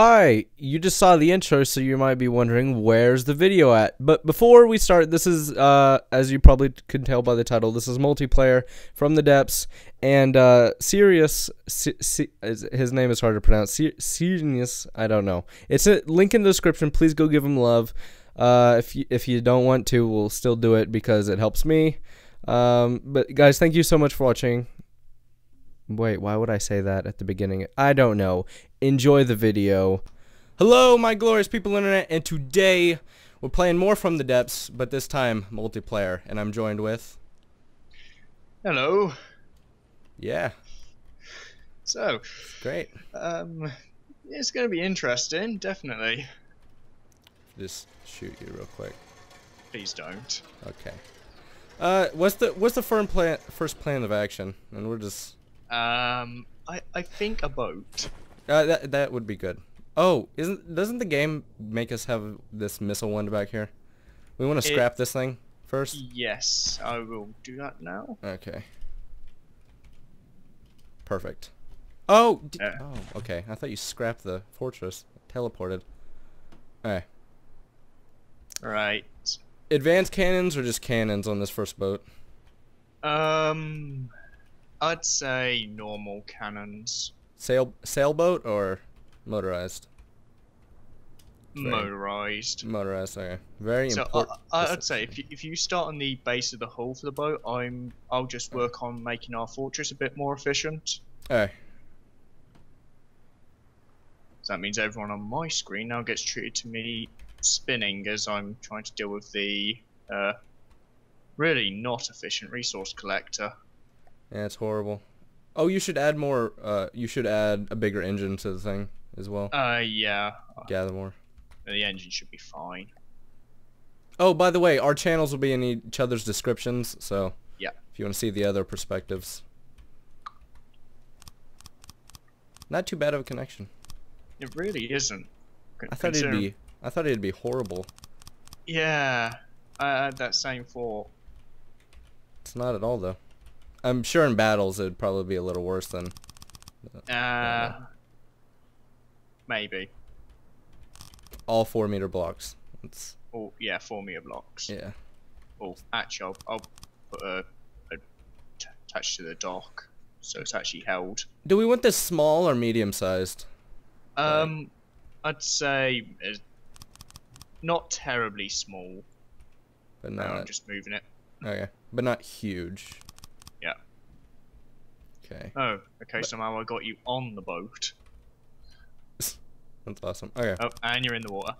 Hi, you just saw the intro, so you might be wondering where's the video at. But before we start, this is, uh, as you probably can tell by the title, this is multiplayer from the depths. And uh, Sirius, C- C- his name is hard to pronounce. Sirius, I don't know. It's a link in the description. Please go give him love. Uh, if you, if you don't want to, we'll still do it because it helps me. Um, but guys, thank you so much for watching. Wait, why would I say that at the beginning? I don't know. Enjoy the video. Hello, my glorious people internet, and today we're playing more from the depths, but this time multiplayer, and I'm joined with... Hello. Yeah. So. Great. Um, it's going to be interesting, definitely. Just shoot you real quick. Please don't. Okay. Uh, what's the what's the firm plan first plan of action? And we're just um, I I think a boat. Uh, that that would be good. Oh, isn't doesn't the game make us have this missile one back here? We want to scrap this thing first. Yes, I will do that now. Okay. Perfect. Oh. Uh, oh. Okay. I thought you scrapped the fortress. Teleported. Alright. Right. Advanced cannons or just cannons on this first boat? Um, I'd say normal cannons. Sail sailboat or motorized? Motorized. Motorized. Okay. Very so important. I, I'd say if you, if you start on the base of the hull for the boat, I'm I'll just work on making our fortress a bit more efficient. Okay. So that means everyone on my screen now gets treated to me spinning as I'm trying to deal with the uh, really not efficient resource collector. Yeah, it's horrible. Oh, you should add more. Uh, you should add a bigger engine to the thing as well. Uh, yeah. Gather more. The engine should be fine. Oh, by the way, our channels will be in each other's descriptions, so yeah. If you want to see the other perspectives. Not too bad of a connection. It really isn't. I thought it'd be. I thought it'd be horrible. Yeah, I had that same thought. It's not at all though. I'm sure in battles it'd probably be a little worse than. Uh, uh maybe. All four meter blocks. It's. Oh yeah, four meter blocks. Yeah. Oh, actually, I'll, I'll put a, a t attached to the dock, so it's actually held. Do we want this small or medium sized? Um, I'd say not terribly small. But not. No, I'm just moving it. Okay, but not huge. Okay. Oh, okay. So now I got you on the boat. That's awesome. Okay. Oh, and you're in the water.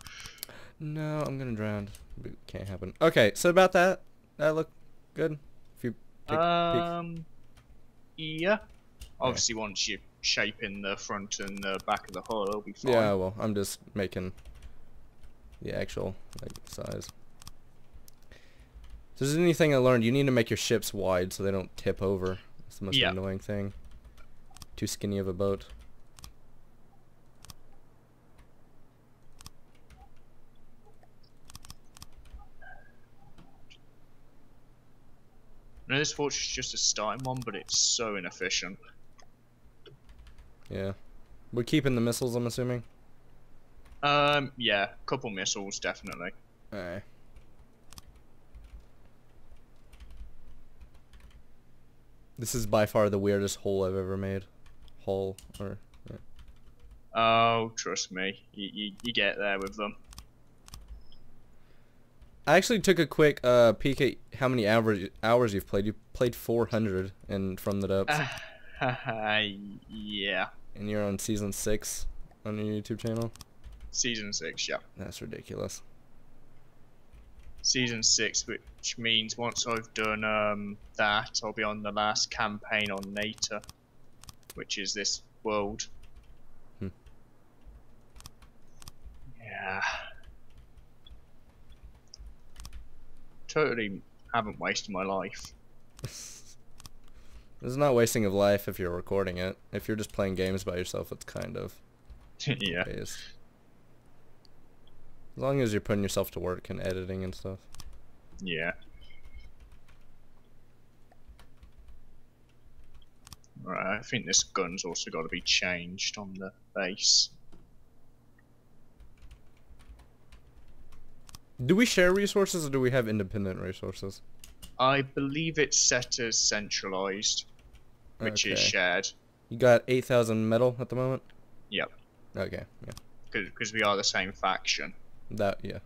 No, I'm gonna drown. It can't happen. Okay, so about that, that look good. If you take um, yeah. Obviously, yeah. once you shape in the front and the back of the hull, it'll be fine. Yeah, well, I'm just making the actual like size. If there's anything I learned, you need to make your ships wide so they don't tip over. That's the most yeah. annoying thing. Too skinny of a boat. I know this fortress is just a starting one, but it's so inefficient. Yeah. We're keeping the missiles, I'm assuming? Um, yeah, couple missiles, definitely. Alright. This is by far the weirdest hole I've ever made. Hole, or... Yeah. Oh, trust me. You, you, you get there with them. I actually took a quick uh, peek at how many hours hours you've played. You played 400 and from the depths. Uh, yeah. And you're on season six on your YouTube channel. Season six, yeah. That's ridiculous. Season six, which means once I've done um, that, I'll be on the last campaign on Neter, which is this world. Hmm. Yeah. Totally haven't wasted my life. This is not wasting of life if you're recording it. If you're just playing games by yourself, it's kind of. yeah. Based. As long as you're putting yourself to work and editing and stuff. Yeah. Right, I think this gun's also got to be changed on the base. Do we share resources or do we have independent resources? I believe it's set as centralized, which okay. is shared. You got 8,000 metal at the moment? Yep. Okay, yeah. Because we are the same faction. That, yeah.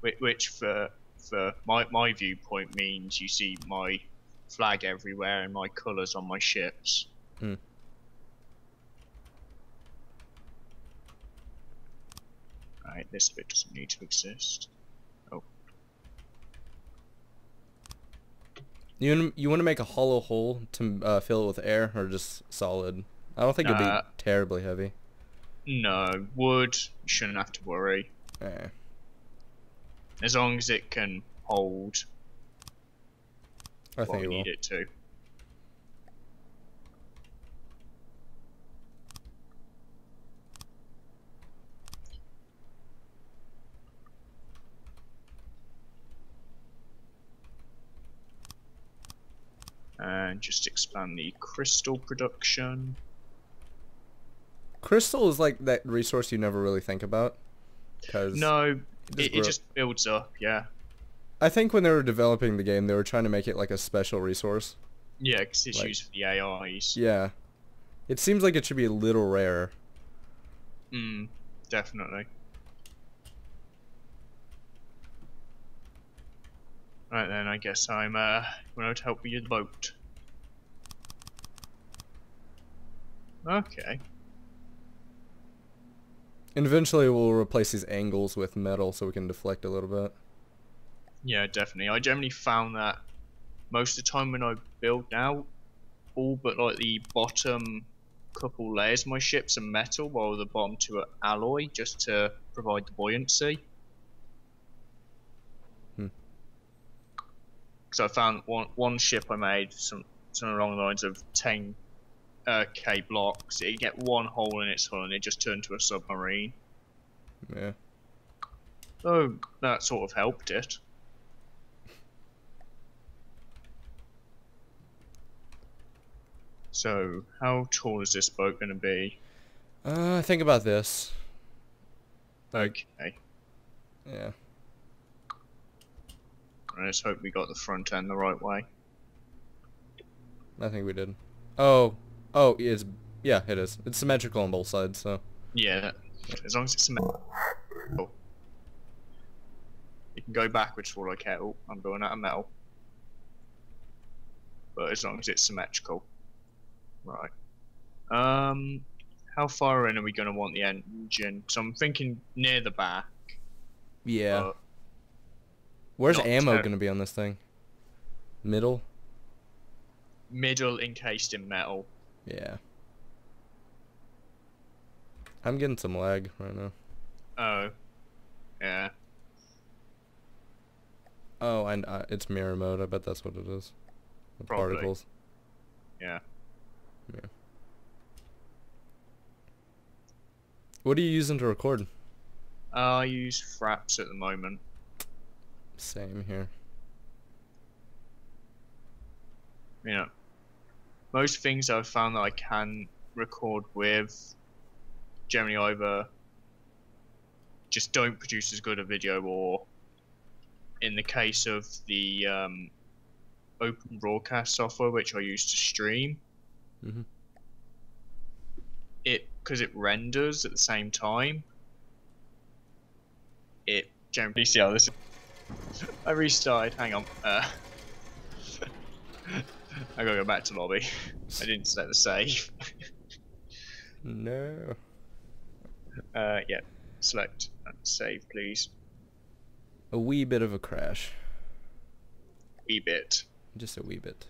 Which, which for for my my viewpoint means you see my flag everywhere and my colours on my ships. Hmm. Right, this bit doesn't need to exist. Oh. You you want to make a hollow hole to uh, fill it with air or just solid? I don't think it'll Uh, be terribly heavy. No, wood, you shouldn't have to worry. Eh. As long as it can hold I think we need it to. And just expand the crystal production. Crystal is like that resource you never really think about. Cause No, it, it just builds up, yeah. I think when they were developing the game, they were trying to make it like a special resource. Yeah, because it's Like- used for the AIs. Yeah. It seems like it should be a little rarer. Mm, definitely. Right then, I guess I'm uh going to help you with the boat. Okay. And eventually we'll replace these angles with metal so we can deflect a little bit. Yeah, definitely. I generally found that most of the time when I build now, all but like the bottom couple layers of my ships are metal, while the bottom two are alloy, just to provide the buoyancy. Hmm. Because I found one one ship I made some something along the lines of ten uh, k blocks. It get one hole in its hull and it just turned to a submarine. Yeah. So that sort of helped it. So, how tall is this boat going to be? Uh, think about this. Okay, Yeah. let's hope we got the front end the right way. I think we did. Oh. Oh, it's yeah, it is. It's symmetrical on both sides, so Yeah, as long as it's symmetrical. You can go backwards for all I care. Oh, I'm going out of metal. But as long as it's symmetrical. Right. Um, how far in are we going to want the engine? So I'm thinking near the back. yeah. Where's ammo gonna be on this thing? Middle? middle encased in metal. Yeah. I'm getting some lag right now. Oh. Yeah. Oh, and uh, it's mirror mode. I bet that's what it is. The Probably. particles. Yeah. Yeah. What are you using to record? I use fraps at the moment. Same here. Know, most things I've found that I can record with generally either just don't produce as good a video or in the case of the um, open broadcast software which I use to stream Mhm. it because it renders at the same time it generally see how this I restarted hang on uh, I gotta go back to lobby I didn't set the save No. uh, yeah select and save please A wee bit of a crash. wee bit Just a wee bit.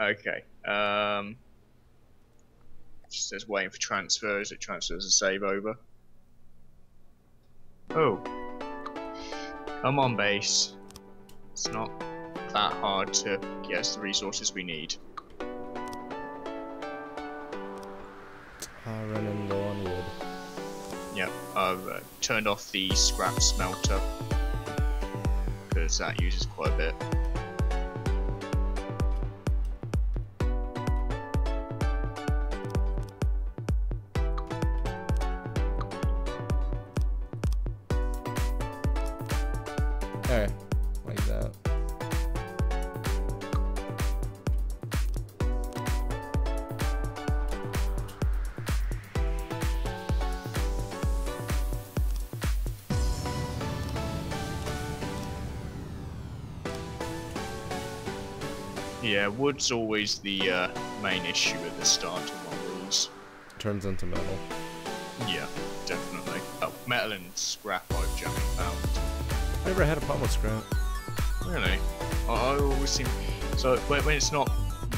Okay. Um, just says waiting for transfers. It transfers a save over. Oh. Come on, base. It's not that hard to get us the resources we need. Running low on wood. Yep. I've uh, turned off the scrap smelter because that uses quite a bit. Yeah, wood's always the uh, main issue at the start of one rules. Turns into metal. Yeah, definitely. Oh, metal and scrap I've generally found. I never had a problem with scrap. Really? I, I always seem so when, when it's not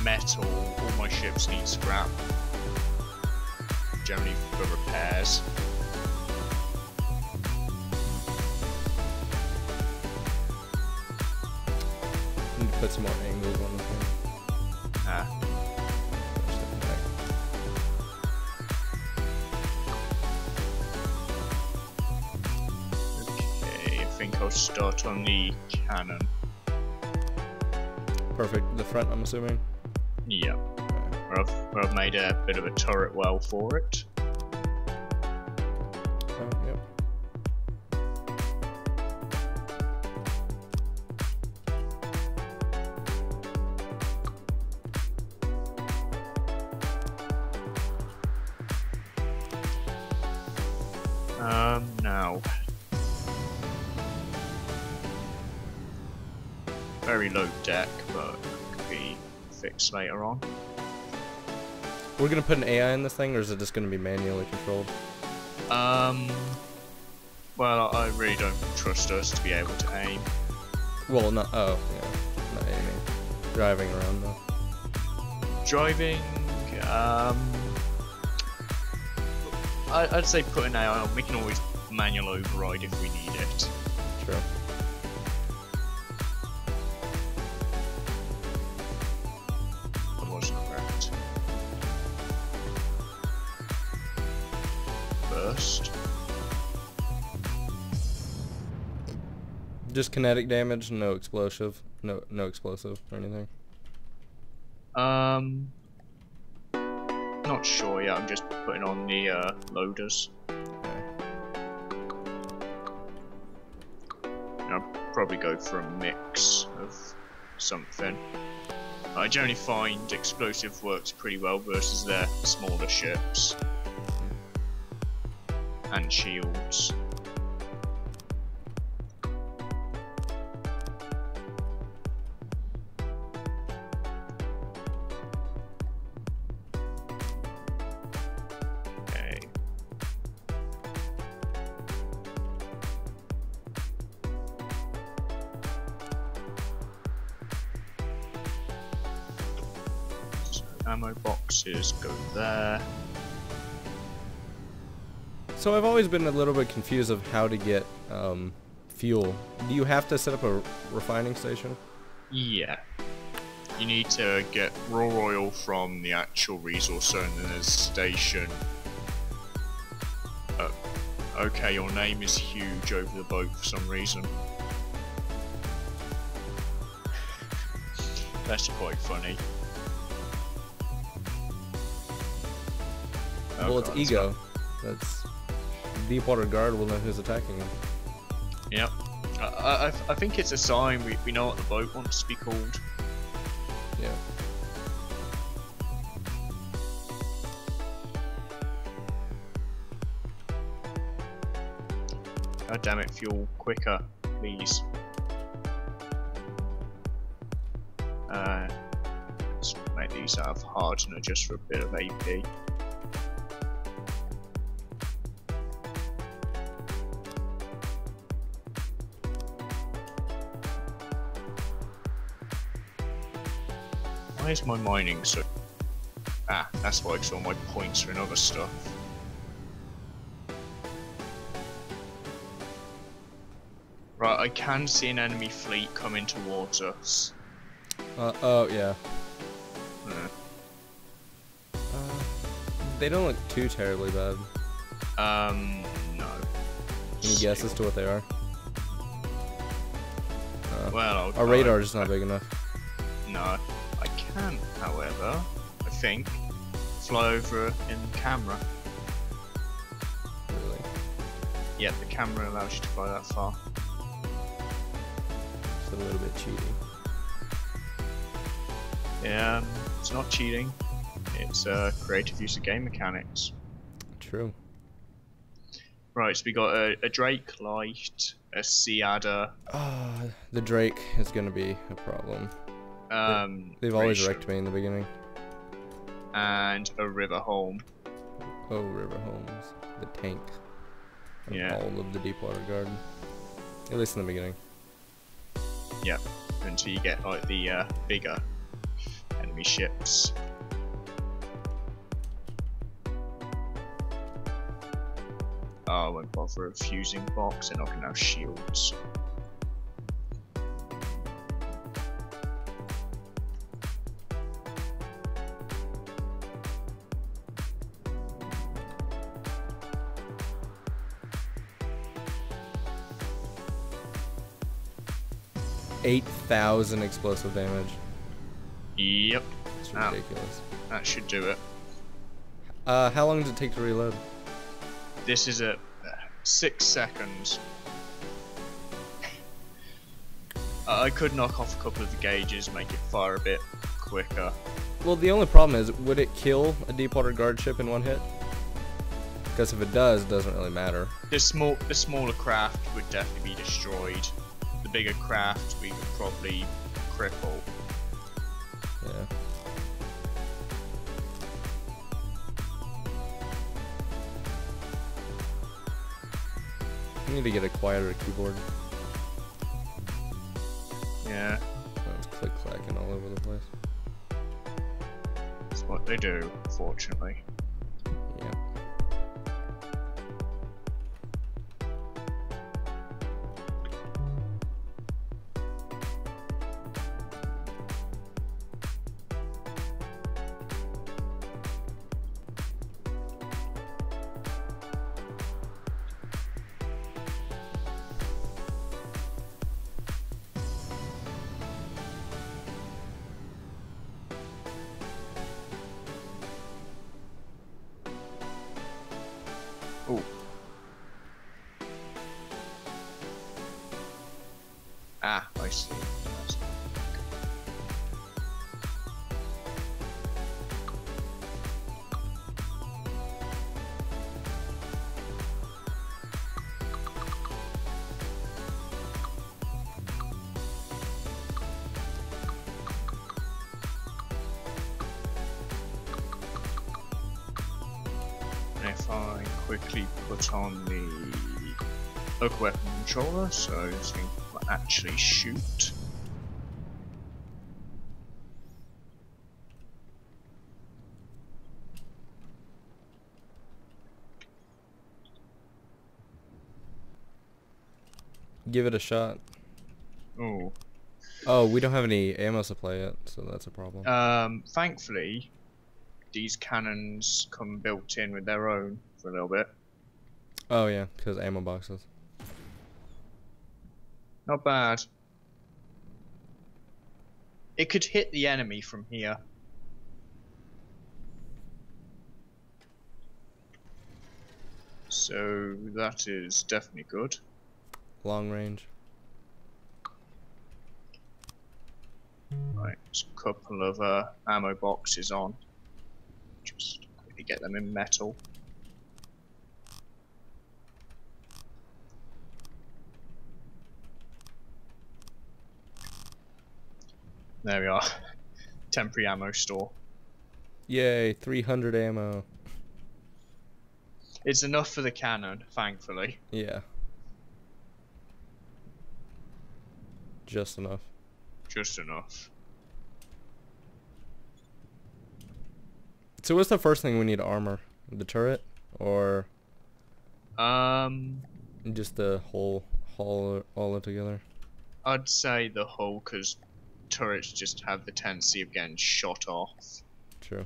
metal, all my ships need scrap. Generally for repairs. Need to put some more angles on the think I'll start on the cannon. Perfect. The front, I'm assuming. Yeah. Where I've, I've made a bit of a turret well for it. Later on. We're gonna put an AI in this thing, or is it just gonna be manually controlled? Um, well, I really don't trust us to be able to aim. Well, not. Oh, yeah. Not aiming. Driving around though. Driving, um, I, I'd say put an AI on. We can always manual override if we need it. True. Just kinetic damage, no explosive, no no explosive or anything. Um, not sure yet. I'm just putting on the uh, loaders. Okay. I'll probably go for a mix of something. I generally find explosive works pretty well versus their smaller ships and shields. So I've always been a little bit confused of how to get um, fuel. Do you have to set up a refining station? Yeah. You need to get raw oil from the actual resource zone and there's station. Uh, okay, your name is huge over the boat for some reason. That's quite funny. Oh well, it's God, ego. That's Deepwater Guard will know who's attacking him. Yep. I, I, I- I think it's a sign we, we know what the boat wants to be called. Yeah. God damn it, fuel quicker, please. Uh, let's make these out of hardener just for a bit of AP. Why is my mining so... Ah, that's why, because all my points are in other stuff. Right, I can see an enemy fleet coming towards us. Uh, oh yeah. Uh, Uh, they don't look too terribly bad. Um, no. Any guess as to what they are? Uh, Well, I'll our try. radar is not big enough. Think, fly over in camera. Really. Yep, the camera allows you to fly that far. It's a little bit cheating. Yeah, it's not cheating. It's uh, creative use of game mechanics. True. Right, so we got a, a Drake Light, a Sea Adder. Ah, the Drake is gonna be a problem. Um, They've always Ratio, wrecked me in the beginning. And a River Home. Oh, River Holmes, the tank. of Yeah. All of the Deepwater Garden. At least in the beginning. Yeah, until you get like the uh, bigger enemy ships. Oh, I won't bother a fusing box, they're not gonna have shields. Eight thousand explosive damage. Yep, It's ridiculous. that should do it. Uh, how long does it take to reload? This is at uh, six seconds. I could knock off a couple of the gauges, make it fire a bit quicker. Well, the only problem is, would it kill a Deepwater Guard ship in one hit? Because if it does, it doesn't really matter. The small, the smaller craft would definitely be destroyed. The bigger craft we could probably cripple. Yeah. I need to get a quieter keyboard. Yeah, oh, It's click clacking all over the place. that's what they do, fortunately. Oh. Put on the local weapon controller, so this thing will actually shoot. Give it a shot. Oh, Oh, we don't have any ammo supply yet, so that's a problem. um, thankfully, these cannons come built in with their own for a little bit. Oh yeah, because ammo boxes. Not bad. It could hit the enemy from here. So that is definitely good. Long range. Right, a couple of uh, ammo boxes on. Just quickly get them in metal. There we are. Temporary ammo store. Yay, 300 ammo. It's enough for the cannon, thankfully. Yeah. Just enough. Just enough. So what's the first thing we need armor? The turret? Or Um, just the whole haul all together? I'd say the hull, because turrets just have the tendency of getting shot off. True.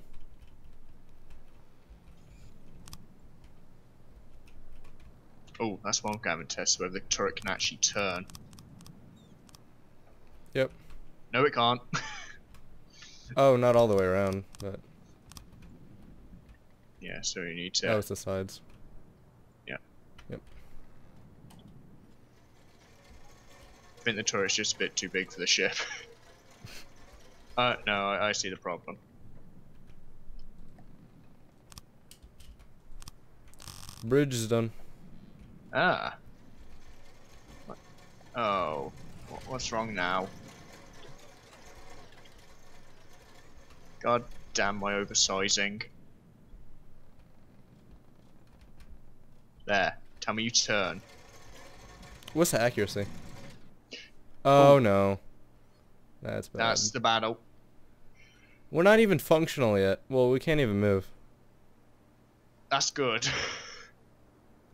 Oh, that's one I'm going to test whether the turret can actually turn. Yep. No, it can't. Oh, not all the way around, but yeah, so you need to... Oh, it's the sides. Yeah. Yep. I think the turret's just a bit too big for the ship. uh, no, I, see the problem. Bridge is done. Ah. What? Oh. What's wrong now? God damn my oversizing. There. Tell me you turn. What's the accuracy? Oh, no. That's bad. That's the battle. We're not even functional yet. Well, we can't even move. That's good.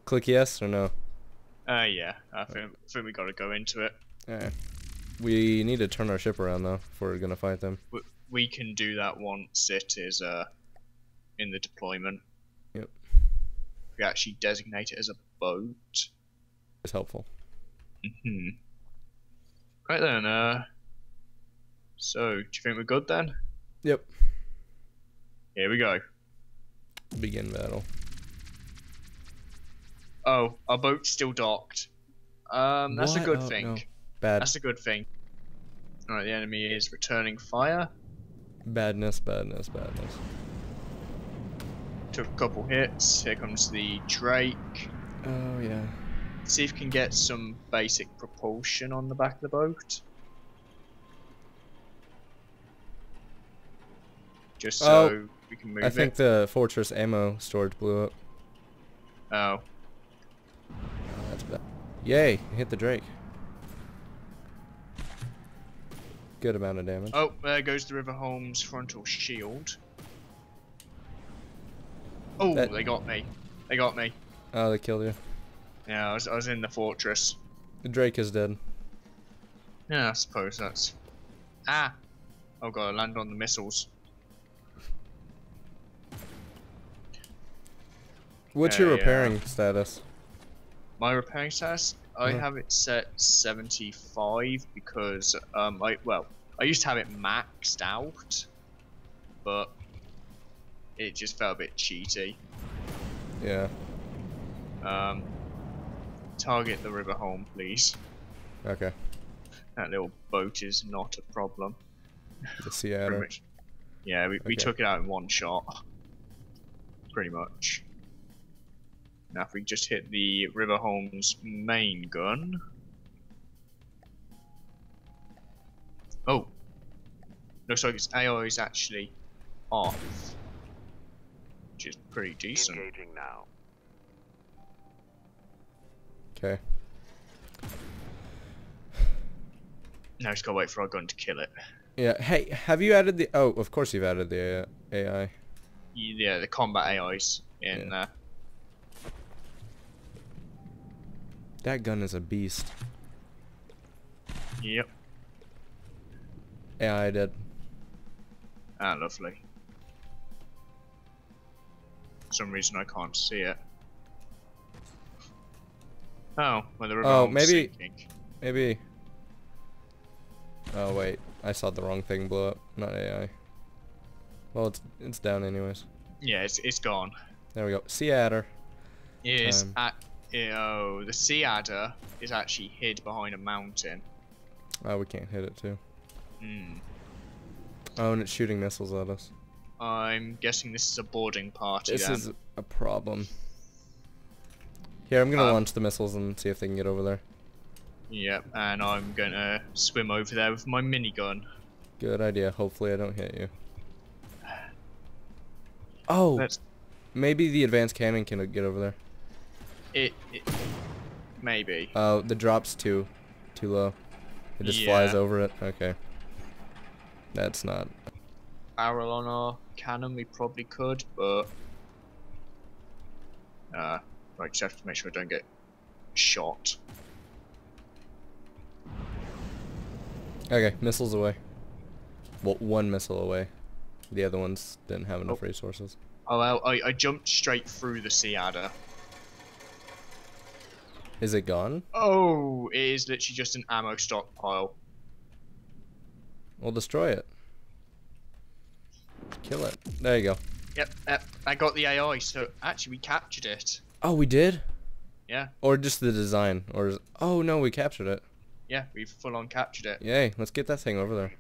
Click yes or no? Uh, yeah. I think, I think we gotta go into it. Alright. We need to turn our ship around though if we're gonna fight them. We, we can do that once it is uh in the deployment. Yep. We actually designate it as a boat. It's helpful. hmm Right then, uh so do you think we're good then? Yep. Here we go. Begin battle. Oh, our boat's still docked. Um that's a good Oh, thing. no. Bad. That's a good thing. Alright, the enemy is returning fire. Badness, badness, badness. Took a couple hits. Here comes the Drake. Oh yeah. See if we can get some basic propulsion on the back of the boat. Just so Oh, we can move I think it. the fortress ammo storage blew up. Oh, Oh, that's bad. Yay! Hit the Drake. Good amount of damage. oh, there goes the River Holmes frontal shield. Oh, That- they got me. They got me. Oh, they killed you. Yeah, I was, I was in the fortress. The Drake is dead. Yeah, I suppose that's. Ah! Oh god, I landed on the missiles. What's your repairing status? My repairing status, I Mhm. have it set 75 because um I well, I used to have it maxed out, but it just felt a bit cheaty. Yeah. Um target the river home, please. Okay. That little boat is not a problem. The adder. Yeah, we, we took it out in one shot. Pretty much. Now if we just hit the River Holmes main gun. Oh. Looks like its AI is actually off. Which is pretty decent. Engaging now. Okay. Now just gotta wait for our gun to kill it. Yeah. Hey, have you added the? Oh, of course you've added the AI. Yeah, the combat AIs in Yeah. there. That gun is a beast. Yep. AI did. Ah, lovely. For some reason I can't see it. Oh, well the river Oh, maybe- sinking. Maybe. Oh wait, I saw the wrong thing blow up. Not AI. Well, it's it's down anyways. Yeah, it's it's gone. There we go. Sea adder. Is Um, at oh the sea adder is actually hid behind a mountain. Oh, we can't hit it too. Hmm. Oh, and it's shooting missiles at us. I'm guessing this is a boarding party This then. is a problem. Here, I'm gonna Um, launch the missiles and see if they can get over there. Yep, and I'm gonna swim over there with my minigun. Good idea. Hopefully, I don't hit you. Oh, Let's maybe the advanced cannon can get over there. It, it maybe. Oh, the drop's too, too low. It just flies over it. Okay. That's not. barrel on our cannon, we probably could, but uh, right, just have to make sure I don't get shot. Okay, missiles away. Well, one missile away. The other ones didn't have enough Oh. resources. Oh, well, I, I jumped straight through the sea adder. Is it gone? Oh, it is literally just an ammo stockpile. We'll destroy it. Kill it. There you go. Yep, yep, I got the AI, so actually we captured it. Oh, we did? Yeah. Or just the design? Or is... oh no, we captured it. yeah, we've full on captured it. Yay, let's get that thing over there.